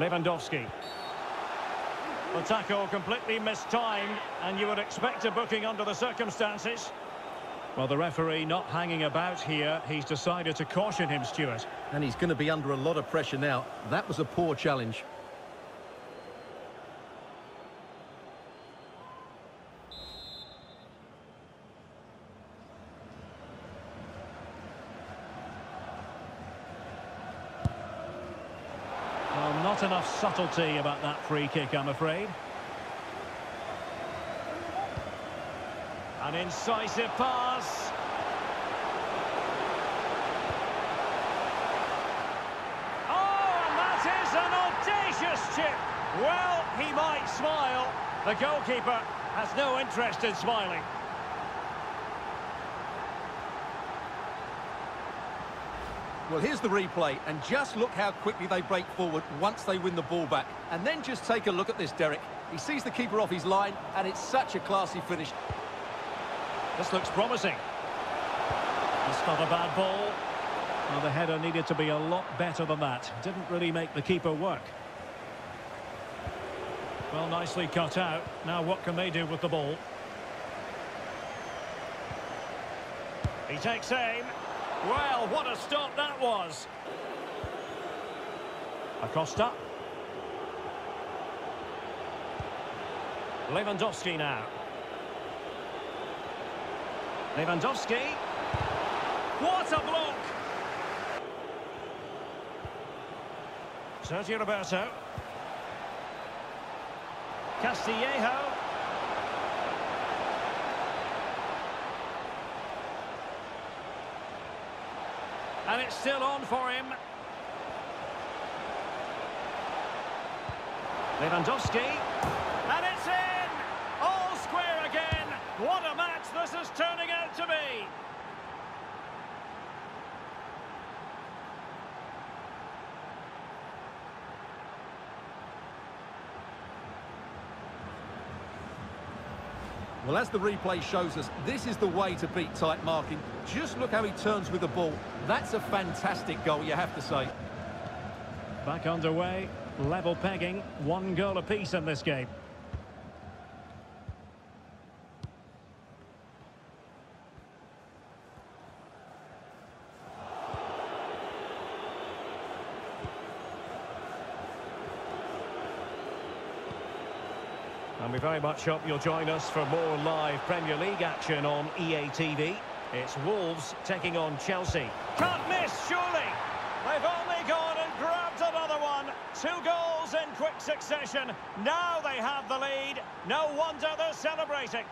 Lewandowski. The tackle completely mistimed, and you would expect a booking under the circumstances. Well, the referee not hanging about here. He's decided to caution him, Stuart. And he's going to be under a lot of pressure now. That was a poor challenge. Well, not enough subtlety about that free kick, I'm afraid. An incisive pass. Oh, and that is an audacious chip. Well, he might smile. The goalkeeper has no interest in smiling. Well, here's the replay, and just look how quickly they break forward once they win the ball back. And then just take a look at this, Derek. He sees the keeper off his line, and it's such a classy finish. This looks promising. It's not a bad ball. Well, the header needed to be a lot better than that. Didn't really make the keeper work. Well, nicely cut out. Now what can they do with the ball? He takes aim. Well, what a stop that was. Acosta. Lewandowski now. Lewandowski. What a block! Sergio Roberto. Castillejo. And it's still on for him. Lewandowski. And it's in! All square again. What a match this is turning out to be. Well, as the replay shows us, this is the way to beat tight marking. Just look how he turns with the ball. That's a fantastic goal, you have to say. Back underway, level pegging, one goal apiece in this game. And we very much hope you'll join us for more live Premier League action on EA TV. It's Wolves taking on Chelsea. Can't miss, surely! They've only gone and grabbed another one. Two goals in quick succession. Now they have the lead. No wonder they're celebrating.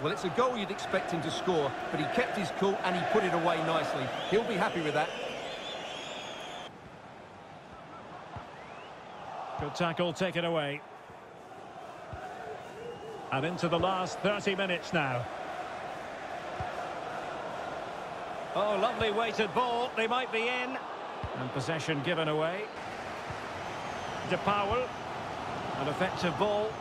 Well, it's a goal you'd expect him to score, but he kept his cool and he put it away nicely. He'll be happy with that. Good tackle, take it away. And into the last 30 minutes now. Oh, lovely weighted ball. They might be in. And possession given away. De Paul. An effective ball.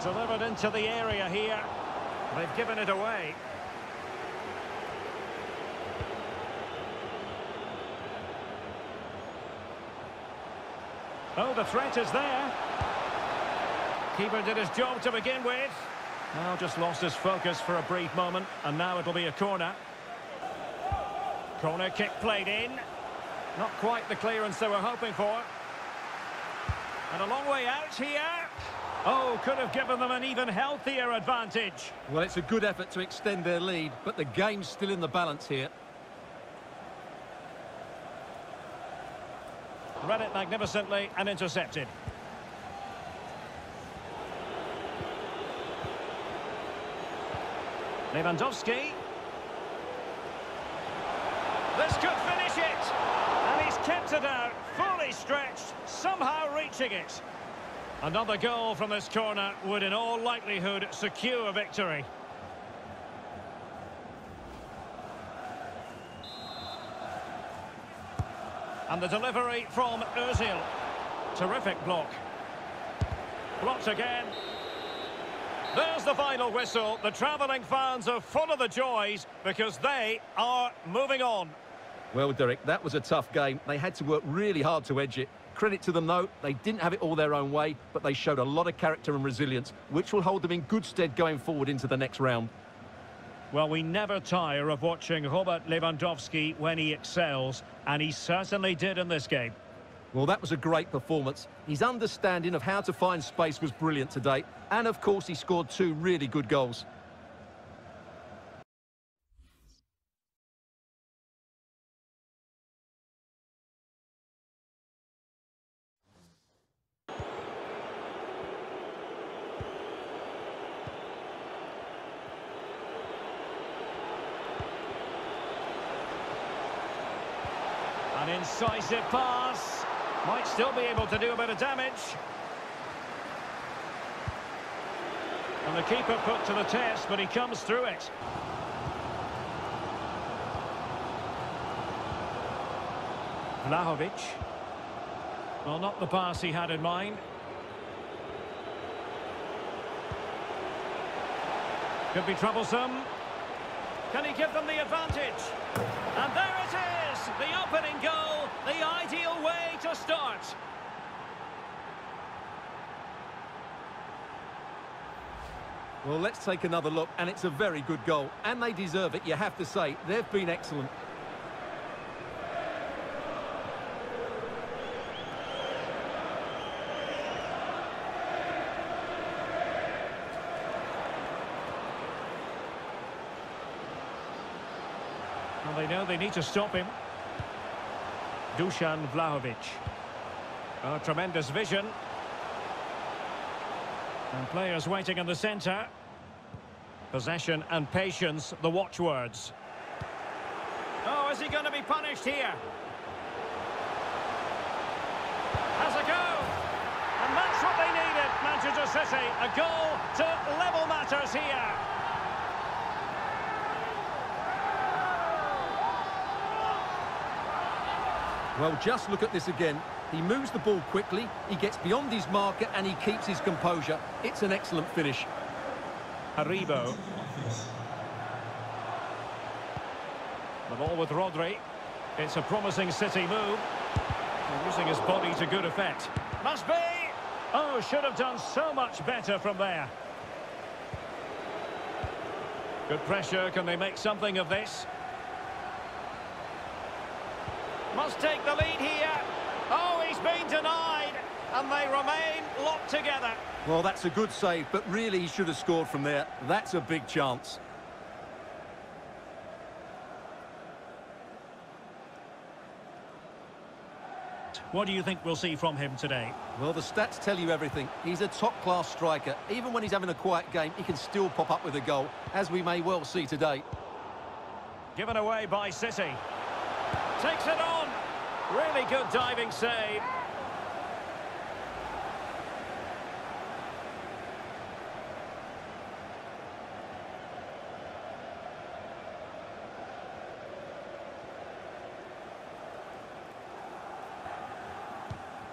Delivered into the area here. They've given it away. Oh, the threat is there. Keeper did his job to begin with. Now just lost his focus for a brief moment, and now it'll be a corner. Corner kick played in. Not quite the clearance they were hoping for. And a long way out here. Oh, could have given them an even healthier advantage. Well, it's a good effort to extend their lead, but the game's still in the balance here. Read it magnificently and intercepted. Lewandowski. This could finish it. And he's kept it out, fully stretched, somehow reaching it. Another goal from this corner would in all likelihood secure victory. And the delivery from Ozil. Terrific block. Blocked again. There's the final whistle. The travelling fans are full of the joys because they are moving on. Well, Derek, that was a tough game. They had to work really hard to edge it. Credit to them, though, they didn't have it all their own way, but they showed a lot of character and resilience, which will hold them in good stead going forward into the next round. Well, we never tire of watching Robert Lewandowski when he excels, and he certainly did in this game. Well, that was a great performance. His understanding of how to find space was brilliant today. And, of course, he scored two really good goals. An incisive pass. Might still be able to do a bit of damage. And the keeper put to the test, but he comes through it. Vlahovic. Well, not the pass he had in mind. Could be troublesome. Can he give them the advantage? And there it is, the opening goal, the ideal way to start. Well, let's take another look, and it's a very good goal. And they deserve it, you have to say. They've been excellent. Well, they know they need to stop him. Dusan Vlahovic. Oh, tremendous vision. And players waiting in the centre. Possession and patience, the watchwords. Oh, is he going to be punished here? Has a go. And that's what they needed, Manchester City. A goal to level matters here. Well, just look at this again. He moves the ball quickly, he gets beyond his marker, and he keeps his composure. It's an excellent finish. Haribo. The ball with Rodri. It's a promising City move. Using his body to good effect. Must be! Oh, should have done so much better from there. Good pressure. Can they make something of this? Must take the lead here. Oh, he's been denied. And they remain locked together. Well, that's a good save, but really he should have scored from there. That's a big chance. What do you think we'll see from him today? Well, the stats tell you everything. He's a top-class striker. Even when he's having a quiet game, he can still pop up with a goal, as we may well see today. Given away by City. Takes it on. Really good diving save.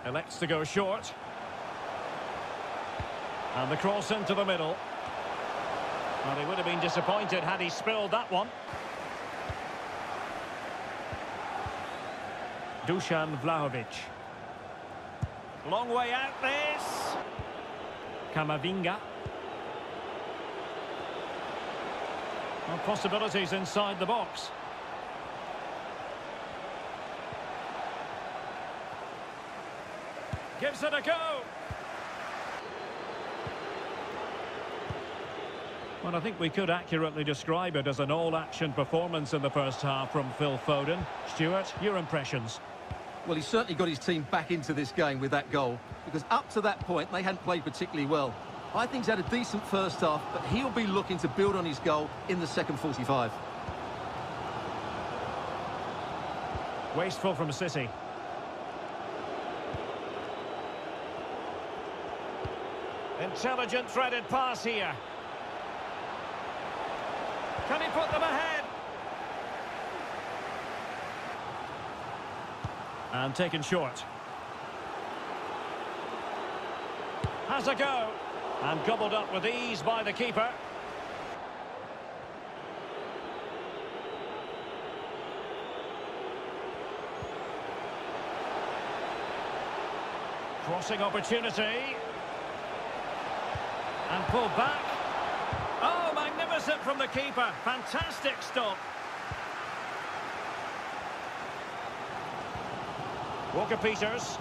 Elects to go short. And the cross into the middle. Well, he would have been disappointed had he spilled that one. Dusan Vlahovic. Long way out this. Kamavinga. Well, possibilities inside the box. Gives it a go. Well, I think we could accurately describe it as an all-action performance in the first half from Phil Foden. Stuart, your impressions? Well, he certainly got his team back into this game with that goal, because up to that point, they hadn't played particularly well. I think he's had a decent first half, but he'll be looking to build on his goal in the second 45. Wasteful from City. Intelligent threaded pass here. Can he put them ahead? And taken short. Has a go. And gobbled up with ease by the keeper. Crossing opportunity. And pulled back. Oh, magnificent from the keeper. Fantastic stop. Walker Peters.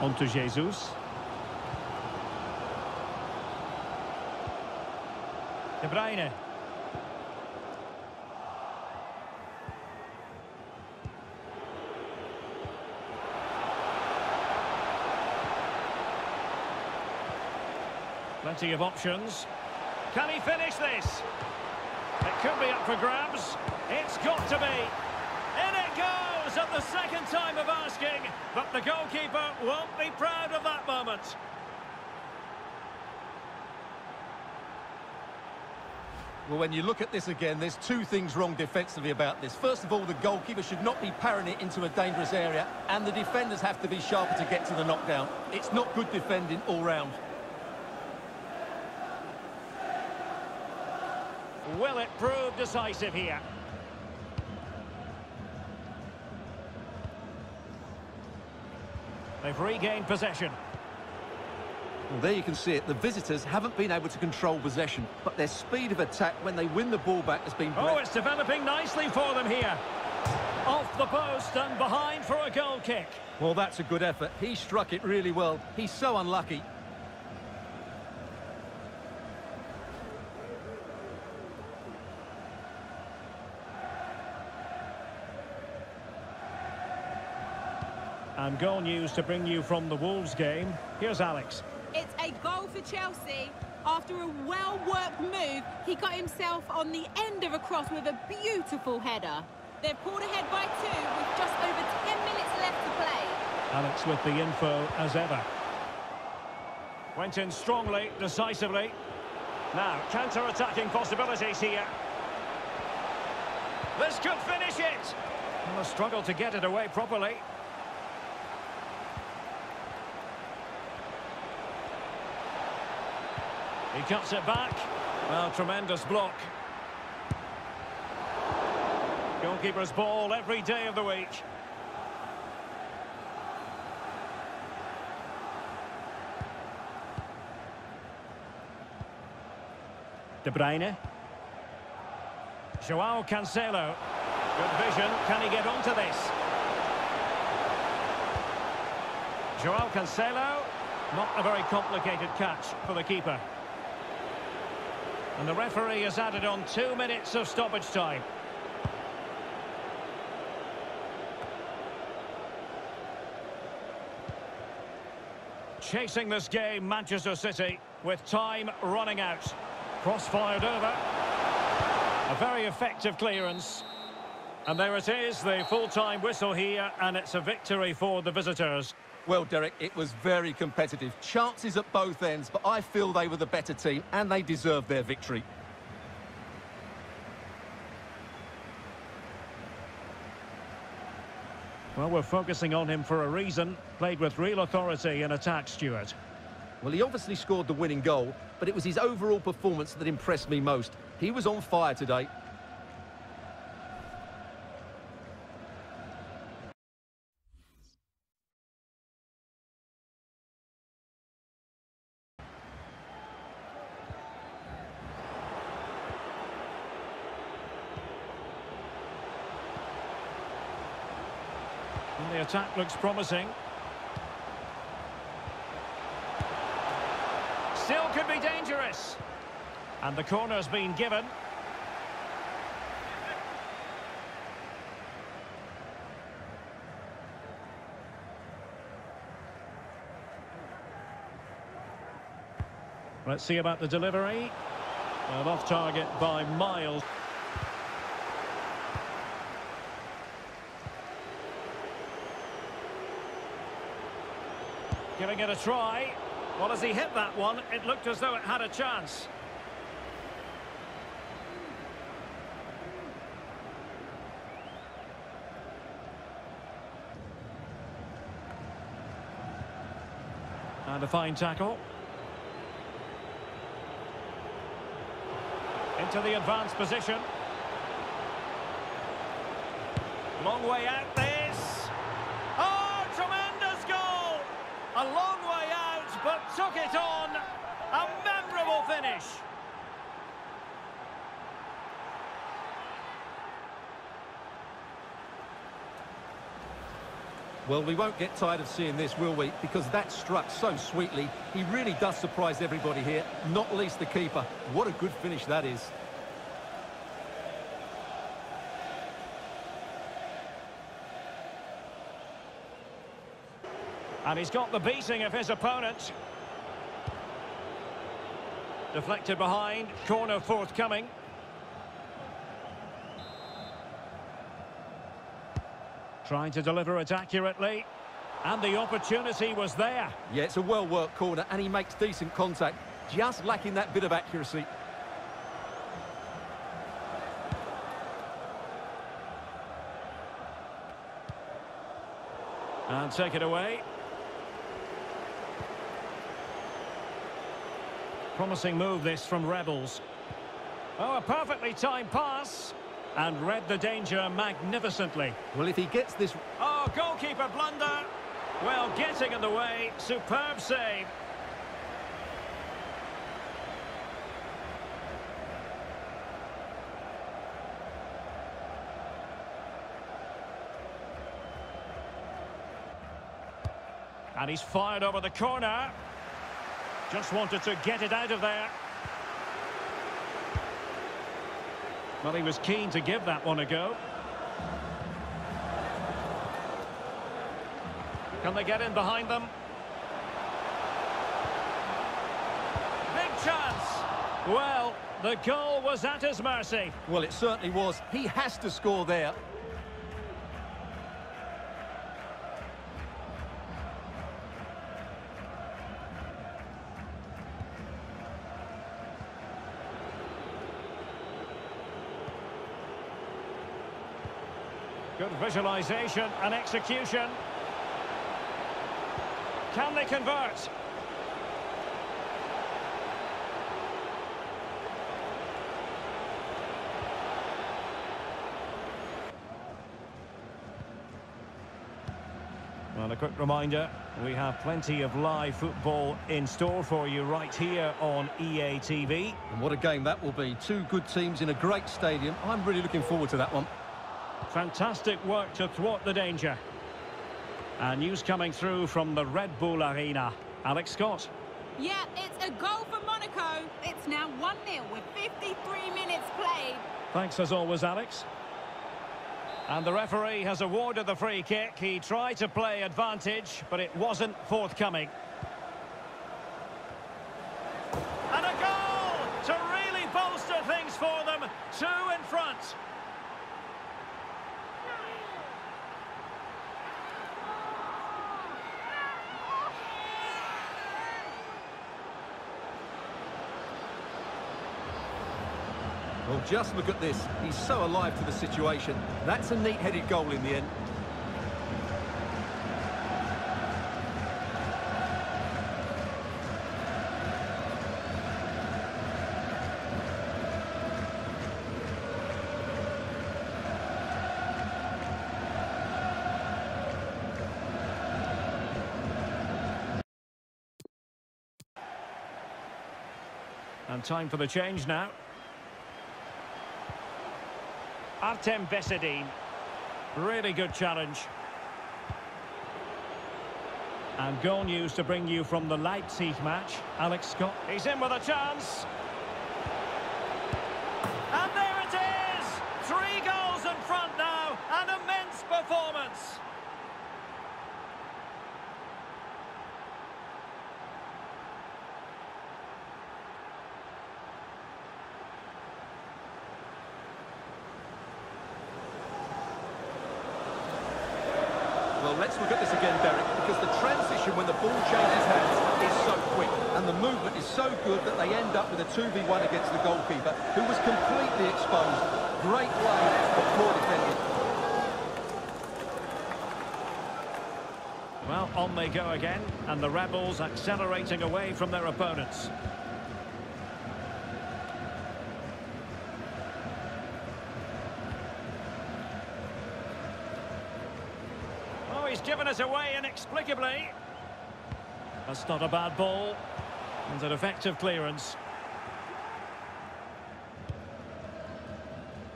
On to Jesus. De Bruyne. Plenty of options. Can he finish this? It could be up for grabs. It's got to be. In it goes at the second time of asking, but the goalkeeper won't be proud of that moment. Well, when you look at this again, there's two things wrong defensively about this. First of all, the goalkeeper should not be parrying it into a dangerous area, and the defenders have to be sharper to get to the knockdown. It's not good defending all round. Will it prove decisive here? They've regained possession. Well, there you can see it. The visitors haven't been able to control possession, but their speed of attack when they win the ball back has been... Oh, it's developing nicely for them here. Off the post and behind for a goal kick. Well, that's a good effort. He struck it really well. He's so unlucky. And goal news to bring you from the Wolves game. Here's Alex. It's a goal for Chelsea. After a well-worked move, he got himself on the end of a cross with a beautiful header. They've pulled ahead by two with just over 10 minutes left to play. Alex with the info as ever. Went in strongly, decisively. Now, counter-attacking possibilities here. This could finish it! Well, a struggle to get it away properly. He cuts it back. Well, tremendous block. Goalkeeper's ball every day of the week. De Bruyne. Joao Cancelo. Good vision. Can he get onto this? Joao Cancelo. Not a very complicated catch for the keeper. And the referee has added on two minutes of stoppage time. Chasing this game, Manchester City, with time running out. Cross-fired over. A very effective clearance. And there it is, the full-time whistle here, and it's a victory for the visitors. Well, Derek, it was very competitive. Chances at both ends, but I feel they were the better team, and they deserved their victory. Well, we're focusing on him for a reason. Played with real authority in attack, Stuart. Well, he obviously scored the winning goal, but it was his overall performance that impressed me most. He was on fire today. And the attack looks promising. Still could be dangerous. And the corner's been given. Let's see about the delivery. Off target by miles. Giving it a try. Well, as he hit that one, it looked as though it had a chance. And a fine tackle. Into the advanced position. Long way out this. Oh, tremendous goal! A long way out, but took it on. A memorable finish. Well, we won't get tired of seeing this, will we? Because that struck so sweetly. He really does surprise everybody here, not least the keeper. What a good finish that is. And he's got the beating of his opponent. Deflected behind, corner forthcoming. Trying to deliver it accurately. And the opportunity was there. Yeah, it's a well-worked corner, and he makes decent contact. Just lacking that bit of accuracy. And take it away. Promising move this from Rebels. Oh, a perfectly timed pass. And read the danger magnificently. Well, if he gets this... Oh, goalkeeper blunder. Well, getting in the way. Superb save. And he's fired over the corner. Just wanted to get it out of there. Well, he was keen to give that one a go. Can they get in behind them? Big chance. Well, the goal was at his mercy. Well, it certainly was. He has to score there. Good visualisation and execution. Can they convert? Well, a quick reminder, we have plenty of live football in store for you right here on EA TV. And what a game that will be. Two good teams in a great stadium. I'm really looking forward to that one. Fantastic work to thwart the danger. And news coming through from the Red Bull Arena. Alex Scott. Yeah, it's a goal for Monaco. It's now 1-0 with 53 minutes played. Thanks as always, Alex. And the referee has awarded the free kick. He tried to play advantage, but it wasn't forthcoming. And a goal to really bolster things for them. Two in front. Well, just look at this. He's so alive to the situation. That's a neat-headed goal in the end. And time for the change now. Artem Besedin. Really good challenge. And goal news to bring you from the Leipzig match. Alex Scott. He's in with a chance. And there it is! Three goals in front now. An immense performance. Well, let's look at this again, Derek, because the transition when the ball changes hands is so quick, and the movement is so good that they end up with a 2v1 against the goalkeeper, who was completely exposed. Great play, but poor defending. Well, on they go again, and the Rebels accelerating away from their opponents. Oh, he's given us away inexplicably. That's not a bad ball. And an effective clearance.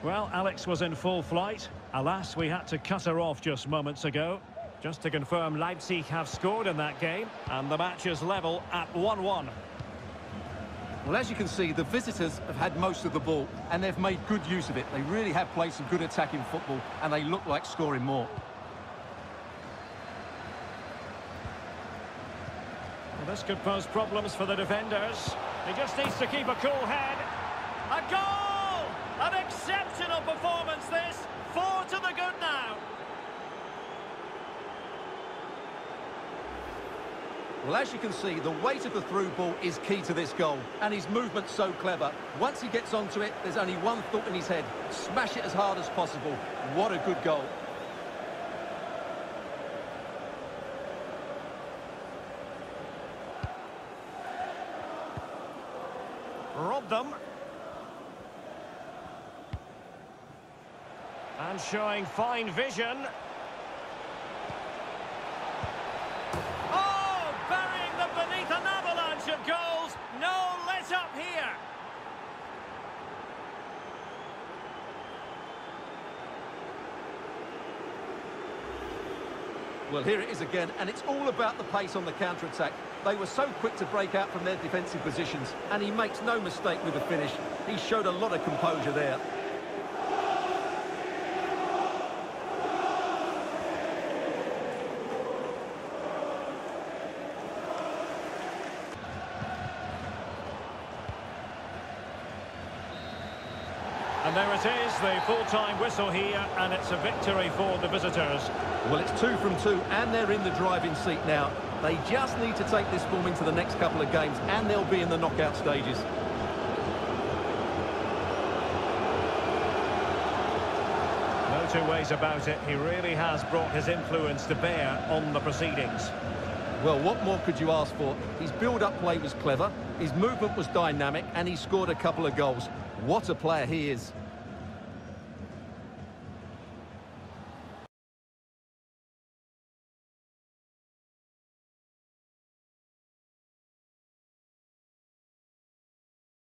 Well, Alex was in full flight. Alas, we had to cut her off just moments ago. Just to confirm, Leipzig have scored in that game, and the match is level at 1-1. Well, as you can see, the visitors have had most of the ball, and they've made good use of it. They really have played some good attacking football, and they look like scoring more. Well, this could pose problems for the defenders. He just needs to keep a cool head. A goal! An exceptional performance, this. Four to the good now. Well, as you can see, the weight of the through ball is key to this goal, and his movement's so clever. Once he gets onto it, there's only one thought in his head. Smash it as hard as possible. What a good goal. Robbed them. And showing fine vision. Oh, burying them beneath an avalanche of goals. No let up here. Well, here it is again, and it's all about the pace on the counter-attack. They were so quick to break out from their defensive positions, and he makes no mistake with the finish. He showed a lot of composure there. And there it is, the full-time whistle here, and it's a victory for the visitors. Well, it's two from two, and they're in the driving seat now. They just need to take this form into the next couple of games, and they'll be in the knockout stages. No two ways about it, he really has brought his influence to bear on the proceedings. Well, what more could you ask for? His build-up play was clever, his movement was dynamic, and he scored a couple of goals. What a player he is.